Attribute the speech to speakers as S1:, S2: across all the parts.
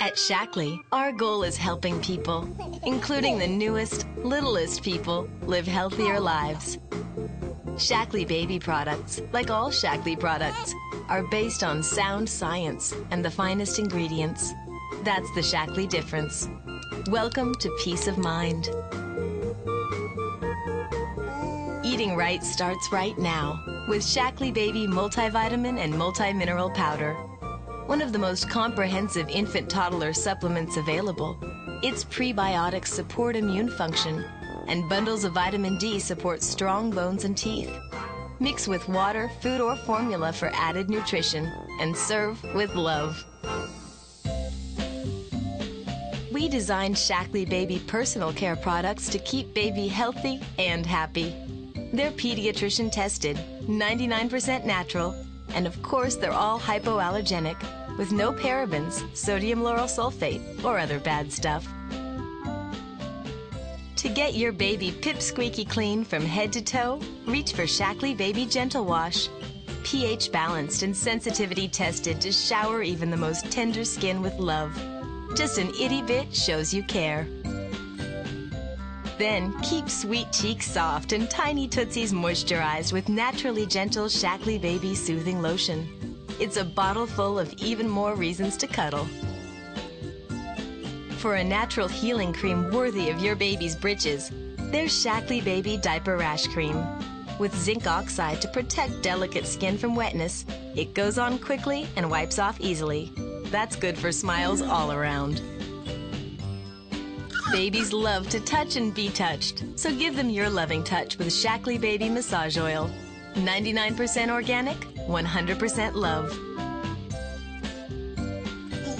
S1: At Shaklee, our goal is helping people, including the newest, littlest people, live healthier lives. Shaklee baby products, like all Shaklee products, are based on sound science and the finest ingredients. That's the Shaklee difference. Welcome to peace of mind. Eating right starts right now with Shaklee Baby Multivitamin and Multi-Mineral Powder. One of the most comprehensive infant toddler supplements available. Its prebiotics support immune function, and bundles of vitamin D support strong bones and teeth. Mix with water, food, or formula for added nutrition, and serve with love. We designed Shaklee Baby personal care products to keep baby healthy and happy. They're pediatrician tested, 99% natural, and of course, they're all hypoallergenic with no parabens, sodium lauryl sulfate, or other bad stuff. To get your baby pip squeaky clean from head to toe, reach for Shaklee Baby Gentle Wash. pH balanced and sensitivity tested to shower even the most tender skin with love. Just an itty bit shows you care. Then keep sweet cheeks soft and tiny tootsies moisturized with naturally gentle Shaklee Baby Soothing Lotion. It's a bottle full of even more reasons to cuddle. For a natural healing cream worthy of your baby's britches, there's Shaklee Baby Diaper Rash Cream. With zinc oxide to protect delicate skin from wetness, it goes on quickly and wipes off easily. That's good for smiles all around. Babies love to touch and be touched, so give them your loving touch with Shaklee Baby Massage Oil. 99% organic, 100% love.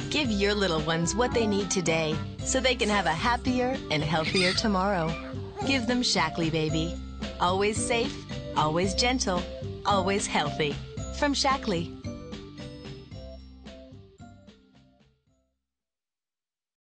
S1: Give your little ones what they need today so they can have a happier and healthier tomorrow. Give them Shaklee Baby. Always safe, always gentle, always healthy. From Shaklee.